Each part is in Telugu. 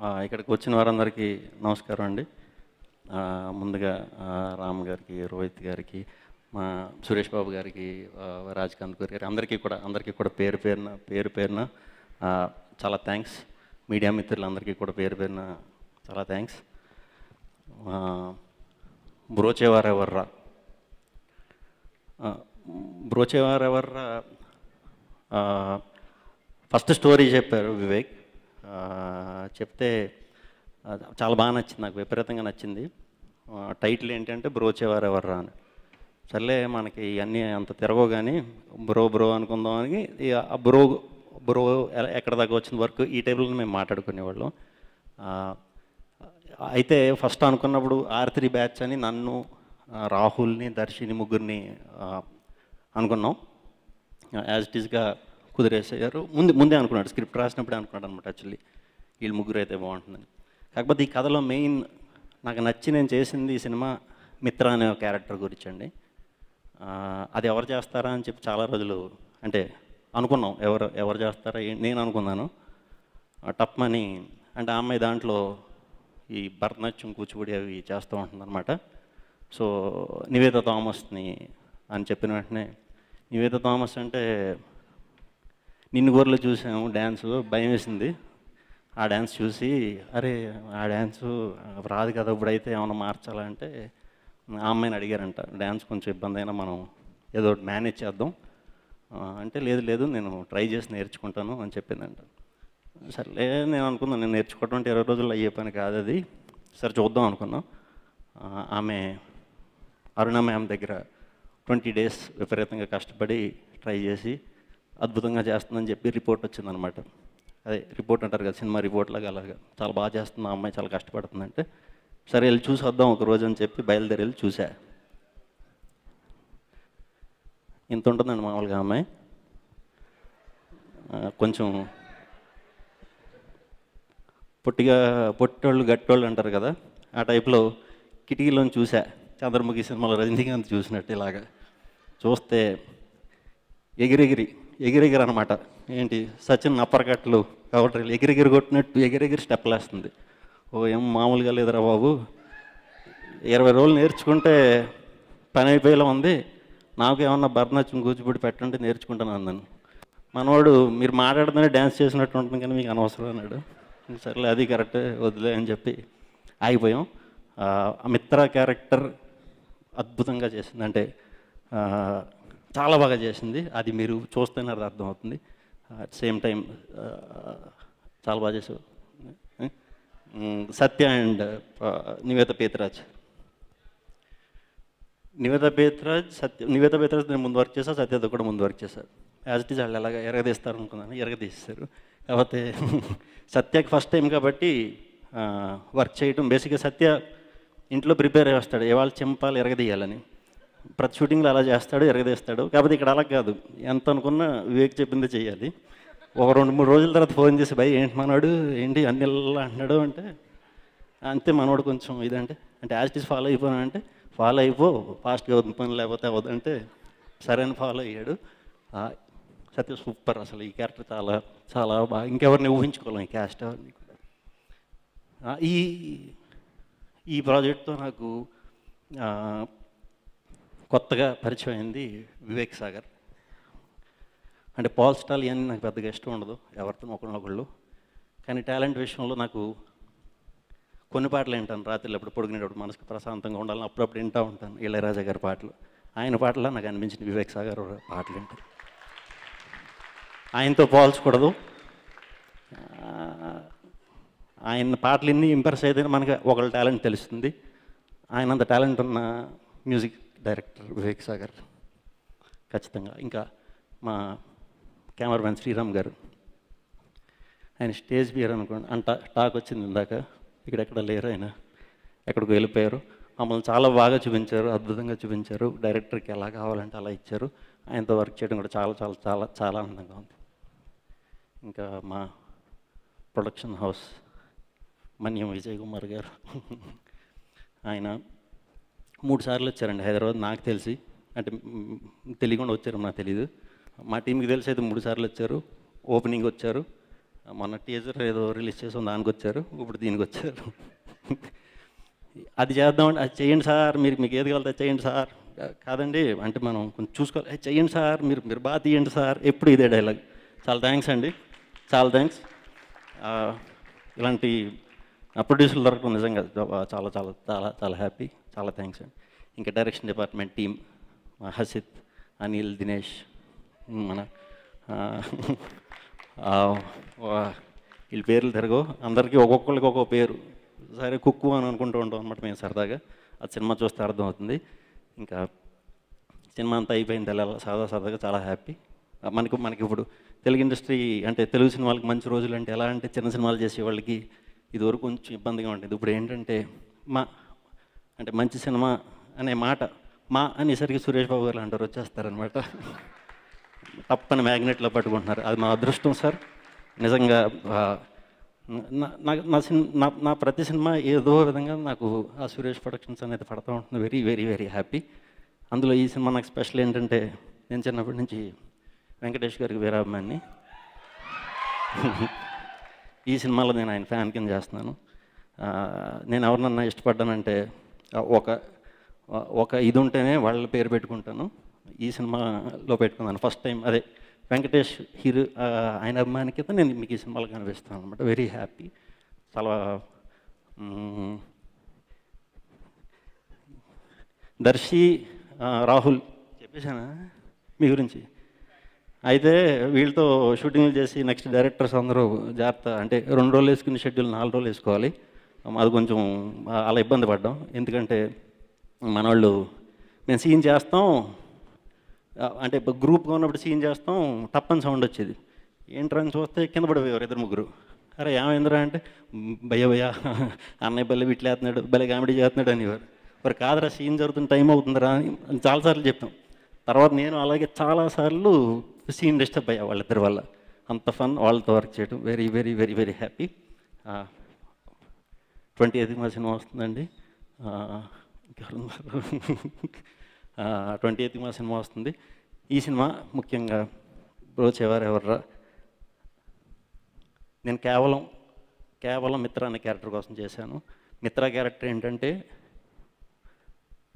ఇక్కడికి వచ్చిన వారందరికీ నమస్కారం అండి. ముందుగా రామ్ గారికి రోహిత్ గారికి మా సురేష్ బాబు గారికి రాజకాంత్ గారి గారి అందరికీ కూడా అందరికీ కూడా పేరు పేరున పేరు పేరున చాలా థ్యాంక్స్ మీడియా మిత్రులందరికీ కూడా పేరు పేరున చాలా thanks Brochevarevarura? Brochevarevarura? First story చెప్పారు వివేక్. చెప్తే చాలా బాగా నచ్చింది నాకు విపరీతంగా నచ్చింది. టైటిల్ ఏంటంటే బ్రోచేవారెవర్రా అని. సర్లే మనకి ఇవన్నీ అంత తిరగో కానీ బ్రో బ్రో అనుకుందాం అని ఇక ఆ బ్రో బ్రో ఎక్కడ దాకా వచ్చిన వరకు ఈ టైంలో మేము మాట్లాడుకునేవాళ్ళం. అయితే ఫస్ట్ అనుకున్నప్పుడు ఆర్ త్రీ బ్యాచ్ అని నన్ను రాహుల్ని దర్శిని ముగ్గురిని అనుకున్నాం. యాజ్ ఇట్ ఈస్గా కుదిరేసారు ముందు ముందే అనుకున్నాడు స్క్రిప్ట్ రాసినప్పుడే అనుకున్నాడు అనమాట యాక్చువల్లీ వీళ్ళు ముగ్గురు అయితే బాగుంటుందని. కాకపోతే ఈ కథలో మెయిన్ నాకు నచ్చి నేను చేసింది ఈ సినిమా మిత్ర అనే క్యారెక్టర్ గురించి అండి. అది ఎవరు చేస్తారా అని చెప్పి చాలా రోజులు అంటే అనుకున్నాం ఎవరు ఎవరు చేస్తారా నేను అనుకున్నాను. టప్మని అంటే ఆ అమ్మాయి దాంట్లో ఈ భరతనాట్యం కూచిపూడి అవి చేస్తూ ఉంటుందన్నమాట. సో నివేద థామస్ని అని చెప్పిన వెంటనే నివేద థామస్ అంటే నిన్ను గోర్లో చూసాము డ్యాన్స్ భయం వేసింది. ఆ డ్యాన్స్ చూసి అరే ఆ డ్యాన్స్ రాదు కదా ఇప్పుడైతే ఏమైనా మార్చాలంటే ఆ అమ్మాయిని అడిగారంట డ్యాన్స్ కొంచెం ఇబ్బంది అయినా మనం ఏదో ఒకటి మేనేజ్ చేద్దాం. అంటే లేదు లేదు నేను ట్రై చేసి నేర్చుకుంటాను అని చెప్పిందంట. సర్లే నేను అనుకున్నాను నేను నేర్చుకోవడం అంటే ఇరవై రోజుల్లో అయ్యే పని కాదు అది. సరే చూద్దాం అనుకున్నాం. ఆమె అరుణ మ్యామ్ దగ్గర ట్వంటీ డేస్ విపరీతంగా కష్టపడి ట్రై చేసి అద్భుతంగా చేస్తుందని చెప్పి రిపోర్ట్ వచ్చిందనమాట. అదే రిపోర్ట్ అంటారు కదా సినిమా రిపోర్ట్ లాగా అలాగా. చాలా బాగా చేస్తుంది ఆ అమ్మాయి చాలా కష్టపడుతుందంటే. సరే వెళ్ళి చూసి వద్దాం ఒక రోజు అని చెప్పి బయలుదేరి వెళ్ళి చూసా. ఇంత ఉంటుందండి మామూలుగా అమ్మాయి. కొంచెం పొట్టిగా పొట్టోళ్ళు గట్టోళ్ళు అంటారు కదా ఆ టైప్లో కిటికీలోని చూసా. చంద్రముఖి సినిమాలో రజనీకాంత్ చూసినట్టు ఇలాగా. చూస్తే ఎగిరెగిరి. ఎగిరెగిరి అనమాట ఏంటి? సచిన్ అప్పర్కట్లు కౌటరీలు ఎగిరెగిరి కొట్టినట్టు ఎగిరెగిరి స్టెప్లు వేస్తుంది ఓ ఏం మామూలుగా లేదురా బాబు. ఇరవై రోజులు నేర్చుకుంటే పని అయిపోయేలా ఉంది. నాకు ఏమన్నా భరతనాట్యం కూచిపూడి పెట్టండి నేర్చుకుంటాను అన్నాను. మనవాడు మీరు మాట్లాడుతూనే డ్యాన్స్ చేసినట్టు ఉంటుంది కానీ మీకు అనవసరం అన్నాడు. సర్లే అది కరెక్టే వదిలే అని చెప్పి ఆగిపోయాం. ఆ, మిత్ర క్యారెక్టర్ అద్భుతంగా చేసింది. అంటే చాలా బాగా చేసింది. అది మీరు చూస్తేనే అది అర్థమవుతుంది. అట్ సేమ్ టైం చాలా బాగా చేసావు. సత్య అండ్ నివేత పేతరాజ్. నివేత పేతరాజ్ సత్య నివేత పేతరాజ్ నేను ముందు వర్క్ చేశా సత్యతో కూడా ముందు వర్క్ చేశారు యాజ్ ఇట్ ఈజ్ వాళ్ళు ఎలాగ ఎరగదీస్తారు అనుకున్నాను ఎరగదీస్తారు. కాకపోతే సత్యకి ఫస్ట్ టైం కాబట్టి వర్క్ చేయటం. బేసిక్గా సత్య ఇంట్లో ప్రిపేర్ చేస్తాడు. ఇవాళ చెంపాలు ఎరగదీయాలని. ప్రతి షూటింగ్లో అలా చేస్తాడు ఎరగదేస్తాడు. కాకపోతే ఇక్కడ అలా కాదు. ఎంత అనుకున్నా వివేక్ చెప్పిందే చేయాలి ఒక రెండు మూడు రోజుల తర్వాత ఫోన్ చేసి భయ్ ఏంటి మనవాడు ఏంటి అన్ని అంటున్నాడు? అంటే అంతే మనవాడు కొంచెం ఇదంటే అంటే యాజ్ ఇట్ ఈస్ ఫాలో అయిపోయినా అంటే ఫాలో అయిపో ఫాస్ట్గా అవుతుంది పని లేకపోతే అవ్వదంటే సరే అని ఫాలో అయ్యాడు. సత్య సూపర్ అసలు ఈ క్యారెక్టర్ చాలా చాలా బాగా ఇంకెవరిని ఊహించుకోలేం ఈ క్యాస్ట్ ఎవరిని కూడా. ఈ ఈ ప్రాజెక్ట్తో నాకు కొత్తగా పరిచయం అయింది వివేక్ సాగర్. అంటే పాల్ స్టాల్ ఇవన్నీ నాకు పెద్దగా ఇష్టం ఉండదు ఎవరితో ఒకళ్ళొకళ్ళు కానీ టాలెంట్ విషయంలో నాకు కొన్ని పాటలు వింటాను. రాత్రిలో ఎప్పుడు పొడిగినప్పుడు మనసుకు ప్రశాంతంగా ఉండాలని అప్పుడప్పుడు వింటూ ఉంటాను ఇళయరాజా గారి పాటలు. ఆయన పాటలో నాకు అనిపించింది వివేక్ సాగర్ పాటలు వింటారు. ఆయనతో పోల్చకూడదు. ఆయన పాటలు ఇన్ని ఇంప్రెస్ అయితే మనకి ఒకళ్ళ టాలెంట్ తెలుస్తుంది. ఆయన అంత టాలెంట్ ఉన్న మ్యూజిక్ డైరెక్టర్ వివేక్ సాగర్ ఖచ్చితంగా. ఇంకా మా కెమెరామెన్ శ్రీరామ్ గారు. ఆయన స్టేజ్ బియర్ అనుకోండి. అంట టాక్ వచ్చింది ఇందాక. ఇక్కడెక్కడ లేరు ఆయన. ఎక్కడికి వెళ్ళిపోయారు. మమ్మల్ని చాలా బాగా చూపించారు. అద్భుతంగా చూపించారు. డైరెక్టర్కి ఎలా కావాలంటే అలా ఇచ్చారు. ఆయనతో వర్క్ చేయడం కూడా చాలా చాలా చాలా చాలా ఆనందంగా ఉంది. ఇంకా మా ప్రొడక్షన్ హౌస్ మన్యం విజయ్ కుమార్ గారు. ఆయన మూడు సార్లు వచ్చారండి హైదరాబాద్ నాకు తెలిసి. అంటే తెలియకుండా వచ్చారు నాకు తెలియదు మా టీంకి తెలిసి అయితే మూడు సార్లు వచ్చారు. ఓపెనింగ్ వచ్చారు. మొన్న టీజర్ ఏదో రిలీజ్ చేసాం దానికి వచ్చారు. ఇప్పుడు దీనికి వచ్చారు. అది చేద్దామండి అది చేయండి సార్ మీరు మీకు ఏది కావాలో అది చేయండి సార్. కాదండి అంటే మనం కొంచెం చూసుకోవాలి. "అది చేయండి సార్ మీరు మీరు బాగా తీయండి సార్. ఎప్పుడు ఇదే డైలాగ్ చాలా థ్యాంక్స్ అండి. చాలా థ్యాంక్స్ ఇలాంటి ప్రొడ్యూసర్లు దొరకడం నిజంగా చాలా చాలా చాలా చాలా హ్యాపీ చాలా థ్యాంక్స్ అండి. ఇంకా direction department team Hasith Anil Dinesh మన వీళ్ళ పేర్లు తిరగవు. అందరికీ ఒక్కొక్కరికి ఒక్కొక్క పేరు. సరే కుక్కు అని అనుకుంటూ ఉంటాం అనమాట మేము సరదాగా. ఆ సినిమా చూస్తే అర్థమవుతుంది. ఇంకా సినిమా అంతా అయిపోయింది అలా సాదా సాదాగా చాలా హ్యాపీ. మనకు మనకి ఇప్పుడు తెలుగు ఇండస్ట్రీ అంటే తెలుగు సినిమాలకి మంచి రోజులు అంటే ఎలా అంటే చిన్న సినిమాలు చేసే వాళ్ళకి ఇదివరకు కొంచెం ఇబ్బందిగా ఉంటుంది ఇప్పుడు ఏంటంటే మా అంటే మంచి సినిమా అనే మాట మా అనేసరికి సురేష్ బాబు గారు అంటారు వచ్చేస్తారనమాట తప్పని మ్యాగ్నెట్లో పట్టుకుంటున్నారు. అది మా అదృష్టం సార్. నిజంగా నా- నా- సినిమా నా నా ప్రతి సినిమా ఏదో విధంగా నాకు ఆ సురేష్ ప్రొడక్షన్స్ అనేది పడతా ఉంటుంది. Very very very happy. అందులో ఈ సినిమా నాకు స్పెషల్ ఏంటంటే నేను చిన్నప్పటి నుంచి వెంకటేష్ గారికి వీరాభిమాన్ని. ఈ సినిమాలో నేను ఆయన ఫ్యాన్ కింద చేస్తున్నాను. నేను ఎవరినన్నా ఇష్టపడ్డానంటే ఒక ఒక ఇది ఉంటేనే వాళ్ళ పేరు పెట్టుకుంటాను. ఈ సినిమాలో పెట్టుకున్నాను. ఫస్ట్ టైం అదే వెంకటేష్ హీరో ఆయన అభిమాని నేను మీకు ఈ సినిమాలో కనిపిస్తాను అనమాట వెరీ హ్యాపీ చాలా దర్శి రాహుల్ చెప్పేశానా? మీ గురించి. అయితే వీళ్ళతో షూటింగ్లు చేసి నెక్స్ట్ డైరెక్టర్స్ అందరూ జాగ్రత్త అంటే రెండు రోజులు వేసుకునే షెడ్యూల్ నాలుగు రోజులు వేసుకోవాలి. అది కొంచెం అలా ఇబ్బంది పడ్డాం. ఎందుకంటే మనవాళ్ళు మేము సీన్ చేస్తాం అంటే అంటే గ్రూప్గా ఉన్నప్పుడు సీన్ చేస్తాం టప్పని సౌండ్ వచ్చేది. ఏంట్రా అని చూస్తే కింద పడిపోయారు ఇద్దరు ముగ్గురు. అరే ఏమైందిరా అంటే భయ భయ అన్నయ్య అన్నయ్య బల్లె విట్లేస్తున్నాడు భలే కామెడీ చేస్తున్నాడు అనేవారు. మరి కాదురా సీన్ జరుగుతున్న టైం అవుతుందిరా అని చాలాసార్లు చెప్తాం తర్వాత నేను అలాగే చాలాసార్లు సీన్ డిస్టర్బ్ అయ్యా వాళ్ళిద్దరి వల్ల. అంత ఫన్ వాళ్ళతో వర్క్ చేయడం very very very very happy. Twenty eighth మా సినిమా వస్తుందండి. ట్వంటీ ఎయిత్ మా సినిమా వస్తుంది. ఈ సినిమా ముఖ్యంగా బ్రోచేవారు ఎవర్రా? నేను కేవలం కేవలం మిత్ర అనే క్యారెక్టర్ కోసం చేశాను. మిత్ర క్యారెక్టర్ ఏంటంటే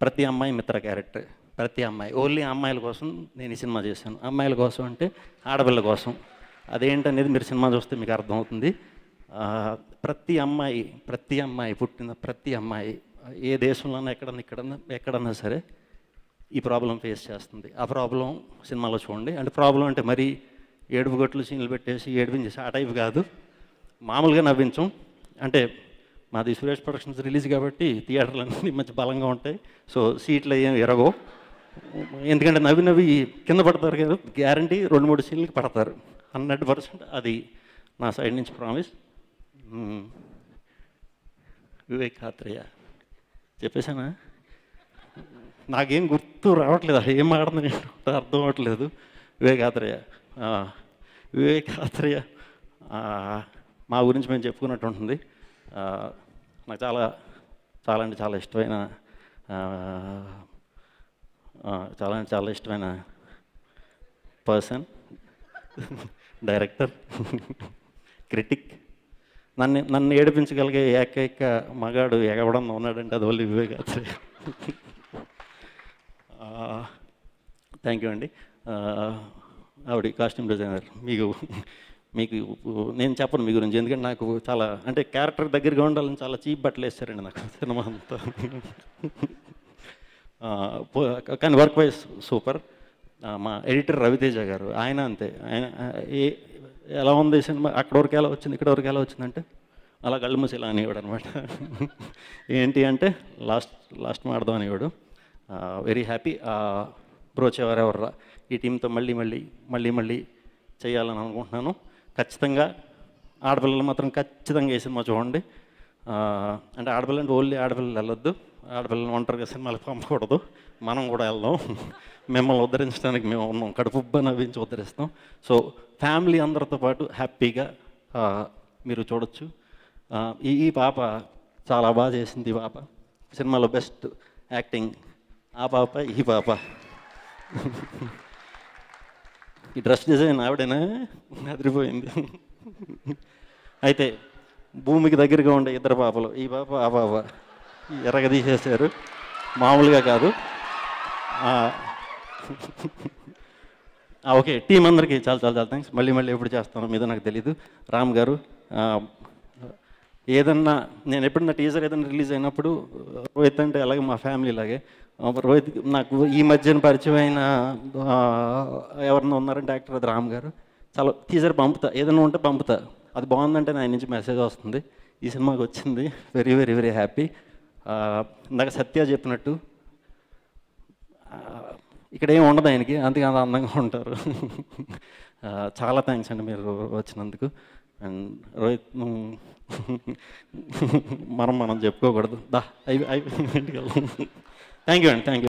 ప్రతి అమ్మాయి మిత్ర క్యారెక్టర్ ప్రతి అమ్మాయి. ఓన్లీ అమ్మాయిల కోసం నేను ఈ సినిమా చేశాను. అమ్మాయిల కోసం అంటే ఆడపిల్ల కోసం. అదేంటనేది మీరు సినిమా చూస్తే మీకు అర్థమవుతుంది. ప్రతి అమ్మాయి ప్రతి అమ్మాయి పుట్టిన ప్రతి అమ్మాయి ఏ దేశంలోనైనా ఎక్కడన్నా ఇక్కడన్నా ఎక్కడన్నా సరే ఈ ప్రాబ్లం ఫేస్ చేస్తుంది. ఆ ప్రాబ్లం సినిమాలో చూడండి. అంటే ప్రాబ్లం అంటే మరీ ఏడుపు గట్లు సీన్లు పెట్టేసి ఏడిపించేసి ఆ టైప్ కాదు. మామూలుగా నవ్వించం. అంటే మాది సురేష్ ప్రొడక్షన్స్ రిలీజ్ కాబట్టి థియేటర్లు అన్నీ మంచి బలంగా ఉంటాయి. సో సీట్లు ఏం ఎరగో ఎందుకంటే నవ్వి నవ్వి కింద పడతారు కదా. గ్యారంటీ రెండు మూడు సీన్లకి పడతారు. హండ్రెడ్ పర్సెంట్ అది నా సైడ్ నుంచి ప్రామిస్. వివేక్ చెప్పేశానా? నాకేం గుర్తు రావట్లేదు. అసలు ఏం ఆడుతుంది అర్థం అవ్వట్లేదు. వివేకాత్రేయ ఆ, వివేకాత్రేయ మా గురించి మేము చెప్పుకున్నట్టు ఉంటుంది. నాకు చాలా చాలా అంటే చాలా ఇష్టమైన చాలా అంటే చాలా ఇష్టమైన పర్సన్ డైరెక్టర్ క్రిటిక్. నన్ను నన్ను ఏడిపించగలిగే ఏకైక మగాడు ఎగవడం ఉన్నాడంటే అది వాళ్ళు వివేకాత్రేయ థ్యాంక్ యూ అండి. ఆవిడ కాస్ట్యూమ్ డిజైనర్ మీకు మీకు నేను చెప్పను మీ గురించి. ఎందుకంటే నాకు చాలా అంటే క్యారెక్టర్ దగ్గరగా ఉండాలని చాలా చీప్ బట్టలు వేస్తారండి నాకు సినిమా అంతా. కానీ వర్క్ వైజ్ సూపర్ మా ఎడిటర్ రవితేజ గారు ఆయన అంతే. ఆయన ఏ ఎలా ఉంది సినిమా? అక్కడ వరకు ఎలా వచ్చింది? ఇక్కడ వరకు ఎలా వచ్చిందంటే అలా కళ్ళు మూసి ఇలా అనేవాడు అనమాట ఏంటి అంటే లాస్ట్ లాస్ట్ మాడదాం అనేవాడు. వెరీ హ్యాపీ బ్రోచేవారు ఎవర్రా? ఈ టీంతో మళ్ళీ మళ్ళీ మళ్ళీ మళ్ళీ చేయాలని అనుకుంటున్నాను. ఖచ్చితంగా ఆడపిల్లలు మాత్రం ఖచ్చితంగా ఈ సినిమా చూడండి. అంటే ఆడపిల్ల అంటే ఓన్లీ ఆడపిల్లలు వెళ్ళొద్దు. ఆడపిల్లలు ఒంటరిగా సినిమాలకు పంపకూడదు. మనం కూడా వెళ్దాం. మిమ్మల్ని ఉద్ధరించడానికి మేము ఉన్నాం. కడుపుబ్బ నవ్వించి ఉద్ధరిస్తాం. సో ఫ్యామిలీ అందరితో పాటు హ్యాపీగా మీరు చూడొచ్చు. ఈ ఈ పాప చాలా బాగా చేసింది ఈ పాప. సినిమాలో బెస్ట్ యాక్టింగ్ ఆ పాప ఈ పాప. ఈ డ్రెస్ డిజైన్ ఆవిడేనా? అదిరిపోయింది. అయితే భూమికి దగ్గరగా ఉండే ఇద్దరు పాపలు ఈ పాప ఆ పాప. ఎర్రగా మామూలుగా కాదు. ఓకే టీం అందరికీ చాలా చాలా చాలా థ్యాంక్స్ మళ్ళీ మళ్ళీ ఎప్పుడు చేస్తాను మీద నాకు తెలీదు. రామ్ గారు ఏదన్నా నేను ఎప్పుడన్నా టీజర్ ఏదైనా రిలీజ్ అయినప్పుడు రోహిత్ అంటే అలాగే మా ఫ్యామిలీ లాగే రోహిత్ నాకు ఈ మధ్యన పరిచయం అయిన ఎవరన్నా ఉన్నారంటే యాక్టర్ అది రామ్ గారు. చాలా టీజర్ పంపుతా. ఏదైనా ఉంటే పంపుతా. అది బాగుందంటే నా నుంచి మెసేజ్ వస్తుంది. ఈ సినిమాకి వచ్చింది. వెరీ వెరీ వెరీ హ్యాపీ ఇందాక సత్య చెప్పినట్టు ఇక్కడ ఏం ఉండదు ఆయనకి అందుకే అంత అందంగా ఉంటారు. చాలా థ్యాంక్స్ అండి మీరు వచ్చినందుకు. అండ్ రోహిత్ మనం మనం చెప్పుకోకూడదు. దా అయి ఇంటికి థ్యాంక్ యూ అండి థ్యాంక్ యూ